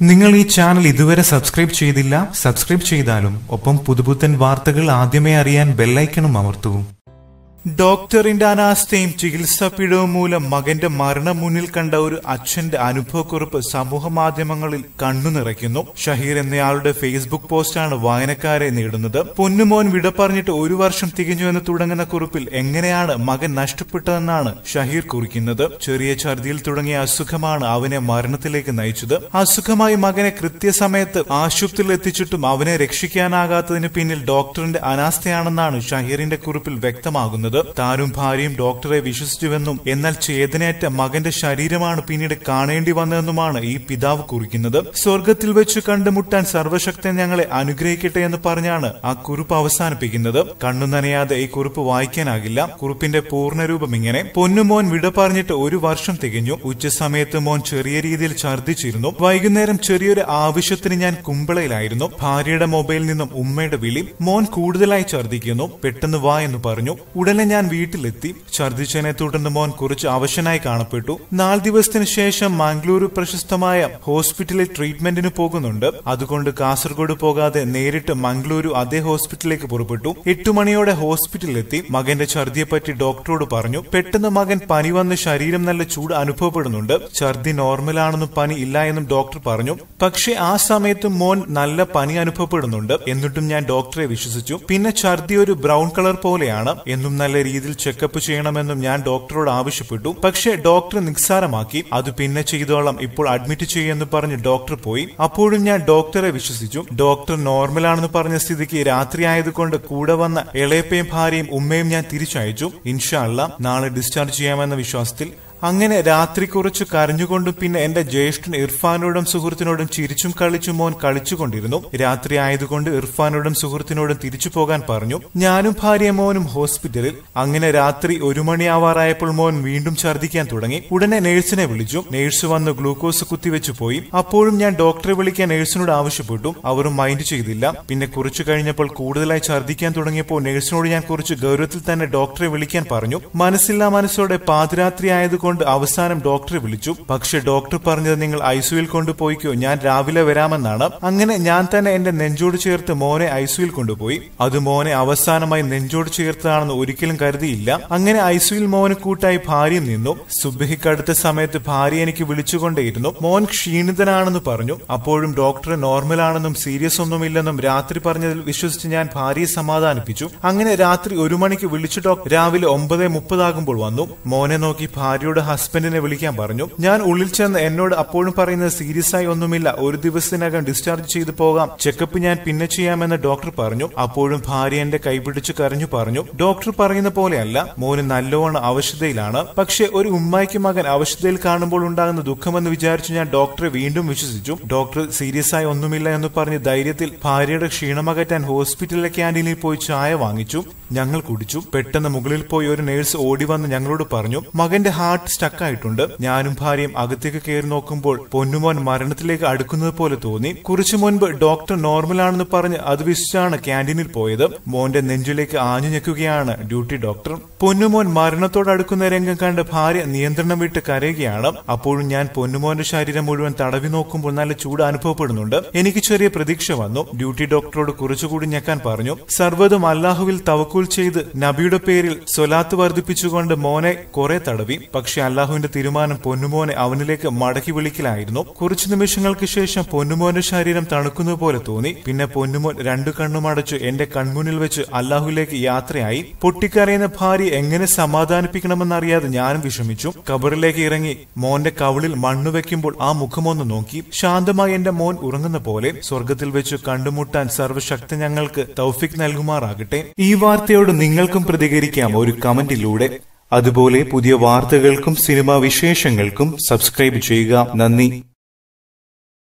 നിങ്ങൾ ഈ ചാനൽ ഇതുവരെ സബ്സ്ക്രൈബ് ചെയ്തില്ല സബ്സ്ക്രൈബ് ചെയ്താലും ഒപ്പം പുതുപുത്തൻ വാർത്തകൾ ആദ്യമേ അറിയാൻ ബെല്ലൈക്കണും അമർത്തൂ. ഡോക്ടറിന്റെ അനാസ്ഥയും ചികിത്സാ പിഴവും മൂലം മകന്റെ മരണം മുന്നിൽ കണ്ട ഒരു അച്ഛന്റെ അനുഭവക്കുറിപ്പ് സമൂഹ മാധ്യമങ്ങളിൽ കണ്ണു നിറയ്ക്കുന്നു. ഷഹീർ എന്നയാളുടെ ഫേസ്ബുക്ക് പോസ്റ്റാണ് വായനക്കാരെ നേടുന്നത്. പൊന്നുമോൻ വിട പറഞ്ഞിട്ട് ഒരു വർഷം തികഞ്ഞു എന്ന് തുടങ്ങുന്ന കുറിപ്പിൽ എങ്ങനെയാണ് മകൻ നഷ്ടപ്പെട്ടതെന്നാണ് ഷഹീർ കുറിക്കുന്നത്. ചെറിയ ഛർദിയിൽ തുടങ്ങിയ അസുഖമാണ് അവനെ മരണത്തിലേക്ക് നയിച്ചത്. അസുഖമായി മകനെ കൃത്യസമയത്ത് ആശുപത്രിയിൽ എത്തിച്ചിട്ടും അവനെ രക്ഷിക്കാനാകാത്തതിന് പിന്നിൽ ഡോക്ടറിന്റെ അനാസ്ഥയാണെന്നാണ് ഷഹീറിന്റെ കുറിപ്പിൽ വ്യക്തമാകുന്നത്. താനും ഭാര്യയും ഡോക്ടറെ വിശ്വസിച്ചുവെന്നും എന്നാൽ ചേതനയേറ്റ മകന്റെ ശരീരമാണ് പിന്നീട് കാണേണ്ടി വന്നതെന്നുമാണ് ഈ പിതാവ് കുറിക്കുന്നത്. സ്വർഗത്തിൽ വെച്ച് കണ്ടുമുട്ടാൻ സർവശക്തൻ ഞങ്ങളെ അനുഗ്രഹിക്കട്ടെ എന്ന് പറഞ്ഞാണ് ആ കുറിപ്പ് അവസാനിപ്പിക്കുന്നത്. കണ്ണു നനയാതെ ഈ കുറിപ്പ് വായിക്കാനാകില്ല. കുറിപ്പിന്റെ പൂർണരൂപം ഇങ്ങനെ. പൊന്നുമോൻ വിട പറഞ്ഞിട്ട് ഒരു വർഷം തികഞ്ഞു. ഉച്ചസമയത്ത് മോൻ ചെറിയ രീതിയിൽ ഛർദ്ദിച്ചിരുന്നു. വൈകുന്നേരം ചെറിയൊരു ആവശ്യത്തിന് ഞാൻ കുമ്പളയിലായിരുന്നു. ഭാര്യയുടെ മൊബൈലിൽ നിന്നും ഉമ്മയുടെ വിളി മോൻ കൂടുതലായി ഛർദ്ദിക്കുന്നു. പെട്ടെന്ന് വാ എന്ന് പറഞ്ഞു. ഉടനെ ഞാൻ വീട്ടിലെത്തി. ഛർദിച്ചതിനെ തുടർന്ന് മോൻ കുറച്ച് അവശനായി കാണപ്പെട്ടു. നാല് ദിവസത്തിന് ശേഷം മംഗ്ലൂരു പ്രശസ്തമായ ഹോസ്പിറ്റലിൽ ട്രീറ്റ്മെന്റിന് പോകുന്നുണ്ട്. അതുകൊണ്ട് കാസർഗോഡ് പോകാതെ നേരിട്ട് മംഗ്ലൂരു അതേ ഹോസ്പിറ്റലിലേക്ക് പുറപ്പെട്ടു. എട്ടു മണിയോടെ ഹോസ്പിറ്റലിലെത്തി. മകന്റെ ഛർദിയെപ്പറ്റി ഡോക്ടറോട് പറഞ്ഞു പെട്ടെന്ന് മകൻ പനി വന്ന് ശരീരം നല്ല ചൂട് അനുഭവപ്പെടുന്നുണ്ട്. ഛർദി നോർമലാണെന്നും പനി ഇല്ല എന്നും ഡോക്ടർ പറഞ്ഞു. പക്ഷേ ആ സമയത്തും മോൻ നല്ല പനി അനുഭവപ്പെടുന്നുണ്ട്. എന്നിട്ടും ഞാൻ ഡോക്ടറെ വിശ്വസിച്ചു. പിന്നെ ഛർദി ഒരു ബ്രൗൺ കളർ പോലെയാണ്. എന്നും നല്ല രീതിയിൽ ചെക്കപ്പ് ചെയ്യണമെന്നും ഞാൻ ഡോക്ടറോട് ആവശ്യപ്പെട്ടു. പക്ഷേ ഡോക്ടർ നിസ്സാരമാക്കി അത് പിന്നെ ചെയ്തോളാം ഇപ്പോൾ അഡ്മിറ്റ് ചെയ്യുമെന്ന് പറഞ്ഞ് ഡോക്ടർ പോയി. അപ്പോഴും ഞാൻ ഡോക്ടറെ വിശ്വസിച്ചു. ഡോക്ടർ നോർമൽ ആണെന്ന് പറഞ്ഞ സ്ഥിതിക്ക് രാത്രി ആയതുകൊണ്ട് കൂടെ വന്ന ഇളയപ്പയും ഭാര്യയും ഉമ്മയും ഞാൻ തിരിച്ചയച്ചു. ഇൻഷാല്ല നാളെ ഡിസ്ചാർജ് ചെയ്യാമെന്ന വിശ്വാസത്തിൽ അങ്ങനെ രാത്രി കുറച്ചു കരഞ്ഞുകൊണ്ടും പിന്നെ എന്റെ ജ്യേഷ്ഠൻ ഇർഫാനോടും സുഹൃത്തിനോടും ചിരിച്ചും കളിച്ചും മോൻ കളിച്ചുകൊണ്ടിരുന്നു. രാത്രി ആയതുകൊണ്ട് ഇർഫാനോടും സുഹൃത്തിനോടും തിരിച്ചു പോകാൻ പറഞ്ഞു. ഞാനും ഭാര്യ മോനും ഹോസ്പിറ്റലിൽ. അങ്ങനെ രാത്രി ഒരു മണിയാവാറായപ്പോൾ മോൻ വീണ്ടും ഛർദ്ദിക്കാൻ തുടങ്ങി. ഉടനെ നേഴ്സിനെ വിളിച്ചു. നേഴ്സ് വന്ന് ഗ്ലൂക്കോസ് കുത്തിവെച്ചു പോയി. അപ്പോഴും ഞാൻ ഡോക്ടറെ വിളിക്കാൻ നേഴ്സിനോട് ആവശ്യപ്പെട്ടു. അവരും മൈൻഡ് ചെയ്തില്ല. പിന്നെ കുറച്ചു കഴിഞ്ഞപ്പോൾ കൂടുതലായി ഛർദ്ദിക്കാൻ തുടങ്ങിയപ്പോൾ നേഴ്സിനോട് ഞാൻ കുറച്ച് ഗൗരവത്തിൽ തന്നെ ഡോക്ടറെ വിളിക്കാൻ പറഞ്ഞു. മനസ്സില്ലാ മനസ്സോടെ പാതിരാത്രി ആയതുകൊണ്ട് കൊണ്ട് അവസാനം ഡോക്ടറെ വിളിച്ചു. പക്ഷെ ഡോക്ടർ പറഞ്ഞത് നിങ്ങൾ ഐസുവിൽ കൊണ്ടുപോയിക്കോ ഞാൻ രാവിലെ വരാമെന്നാണ്. അങ്ങനെ ഞാൻ തന്നെ എന്റെ നെഞ്ചോട് ചേർത്ത് മോനെ ഐസുവിൽ കൊണ്ടുപോയി. അത് മോനെ അവസാനമായി നെഞ്ചോട് ചേർത്തതാണെന്ന് ഒരിക്കലും കരുതിയില്ല. അങ്ങനെ ഐസുവിൽ മോന് കൂട്ടായി ഭാര്യ നിന്നു. സുബഹിക്കടുത്ത സമയത്ത് ഭാര്യ എനിക്ക് വിളിച്ചുകൊണ്ടേയിരുന്നു. മോൻ ക്ഷീണിതനാണെന്ന് പറഞ്ഞു. അപ്പോഴും ഡോക്ടർ നോർമൽ ആണെന്നും സീരിയസ് ഒന്നുമില്ലെന്നും രാത്രി പറഞ്ഞതിൽ വിശ്വസിച്ച് ഞാൻ ഭാര്യയെ സമാധാനിപ്പിച്ചു. അങ്ങനെ രാത്രി ഒരു മണിക്ക് വിളിച്ചു ഡോക്ടർ രാവിലെ ഒമ്പത് മുപ്പതാകുമ്പോൾ വന്നു. മോനെ നോക്കി ഭാര്യയോട് ഭാര്യയുടെ ഹസ്ബൻഡിനെ വിളിക്കാൻ പറഞ്ഞു. ഞാൻ ഉള്ളിൽ ചെന്ന് എന്നോട് അപ്പോഴും പറയുന്നത് സീരിയസ് ആയി ഒന്നുമില്ല. ഒരു ദിവസത്തിനകം ഡിസ്ചാർജ് ചെയ്തു പോകാം. ചെക്കപ്പ് ഞാൻ പിന്നെ ചെയ്യാമെന്ന് ഡോക്ടർ പറഞ്ഞു. അപ്പോഴും ഭാര്യ എന്റെ കൈപിടിച്ച് കരഞ്ഞു പറഞ്ഞു. ഡോക്ടർ പറയുന്ന പോലെയല്ല മോന് നല്ലോണം അവശതയിലാണ്. പക്ഷെ ഒരു ഉമ്മായിക്ക് മകൻ അവശതയിൽ കാണുമ്പോൾ ഉണ്ടാകുന്ന ദുഃഖമെന്ന് വിചാരിച്ചു ഞാൻ ഡോക്ടറെ വീണ്ടും വിശ്വസിച്ചു. ഡോക്ടർ സീരിയസ് ആയി ഒന്നുമില്ല എന്ന് പറഞ്ഞ് ധൈര്യത്തിൽ ഭാര്യയുടെ ക്ഷീണമകറ്റാൻ ഹോസ്പിറ്റലിലെ ക്യാന്റീനിൽ പോയി ചായ വാങ്ങിച്ചു. ഞങ്ങൾ കുടിച്ചു. പെട്ടെന്ന് മുകളിൽ പോയി ഒരു നേഴ്സ് ഓടി വന്ന് ഞങ്ങളോട് പറഞ്ഞു മകന്റെ ഹാർട്ട് സ്റ്റക്ക് ആയിട്ടുണ്ട് ഞാനും ഭാര്യയും അകത്തേക്ക് കയറി നോക്കുമ്പോൾ പൊന്നുമോൻ മരണത്തിലേക്ക് അടുക്കുന്നത് പോലെ തോന്നി. കുറച്ചു മുൻപ് ഡോക്ടർ നോർമലാണെന്ന് പറഞ്ഞ് അത് വിശ്വസിച്ചാണ് ക്യാന്റീനിൽ പോയത്. മോന്റെ നെഞ്ചിലേക്ക് ആഞ്ഞു ഞെക്കുകയാണ് ഡ്യൂട്ടി ഡോക്ടർ. പൊന്നുമോൻ മരണത്തോട് അടുക്കുന്ന രംഗം കണ്ട് ഭാര്യ നിയന്ത്രണം വിട്ട് കരയുകയാണ്. അപ്പോഴും ഞാൻ പൊന്നുമോന്റെ ശരീരം മുഴുവൻ തടവി നോക്കുമ്പോൾ നല്ല ചൂട് അനുഭവപ്പെടുന്നുണ്ട്. എനിക്ക് ചെറിയ പ്രതീക്ഷ വന്നു. ഡ്യൂട്ടി ഡോക്ടറോട് കുറച്ചുകൂടി ഞെക്കാൻ പറഞ്ഞു. സർവതും അല്ലാഹുവിൽ തവക്കൂൽ ചെയ്ത് നബിയുടെ പേരിൽ സ്വലാത്ത് വർദ്ധിപ്പിച്ചുകൊണ്ട് മോനെ കുറെ തടവി. പക്ഷെ അള്ളാഹുവിന്റെ തീരുമാനം പൊന്നുമോനെ അവനിലേക്ക് മടക്കി വിളിക്കലായിരുന്നു. കുറച്ചു നിമിഷങ്ങൾക്ക് ശേഷം പൊന്നുമോന്റെ ശരീരം തണുക്കുന്ന പോലെ തോന്നി. പിന്നെ പൊന്നുമോൻ രണ്ടു കണ്ണും അടച്ചു എന്റെ കൺമുന്നിൽ വെച്ച് അല്ലാഹുവിലേക്ക് യാത്രയായി. പൊട്ടിക്കരയുന്ന ഭാര്യ എങ്ങനെ സമാധാനിപ്പിക്കണമെന്നറിയാതെ ഞാനും വിഷമിച്ചു. കബറിലേക്ക് ഇറങ്ങി മോന്റെ കവിളിൽ മണ്ണു വെക്കുമ്പോൾ ആ മുഖമൊന്ന് നോക്കി. ശാന്തമായി എന്റെ മോൻ ഉറങ്ങുന്ന പോലെ സ്വർഗത്തിൽ വെച്ച് കണ്ടുമുട്ടാൻ സർവശക്തി ഞങ്ങൾക്ക് തൗഫിക് നൽകുമാറാകട്ടെ. ഈ വാർത്തയോട് നിങ്ങൾക്കും പ്രതികരിക്കാം. ഒരു കമന്റിലൂടെ. അതുപോലെ പുതിയ വാർത്തകൾക്കും സിനിമാ വിശേഷങ്ങൾക്കും സബ്സ്ക്രൈബ് ചെയ്യുക. നന്ദി.